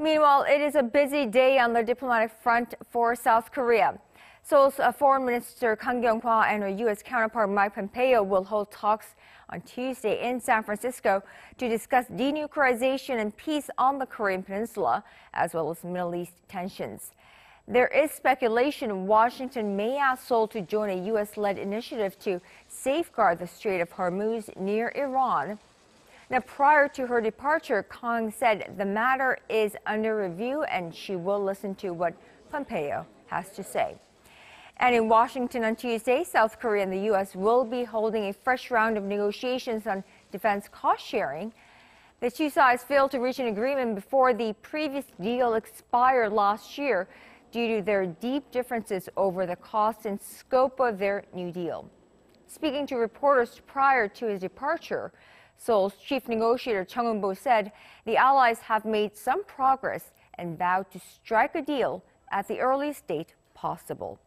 Meanwhile, it is a busy day on the diplomatic front for South Korea. Seoul's uh, Foreign Minister Kang Kyung-wha and her U.S. counterpart Mike Pompeo will hold talks on Tuesday in San Francisco to discuss denuclearization and peace on the Korean Peninsula, as well as Middle East tensions. There is speculation Washington may ask Seoul to join a U.S.-led initiative to safeguard the Strait of Hormuz near Iran. Now, prior to her departure, Kang said the matter is under review and she will listen to what Pompeo has to say. And in Washington on Tuesday, South Korea and the U.S. will be holding a fresh round of negotiations on defense cost sharing. The two sides failed to reach an agreement before the previous deal expired last year due to their deep differences over the cost and scope of their new deal. Speaking to reporters prior to his departure, Seoul's chief negotiator Jeong Eun-bo said the allies have made some progress and vowed to strike a deal at the earliest date possible.